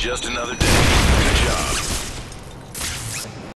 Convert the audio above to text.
Just another day.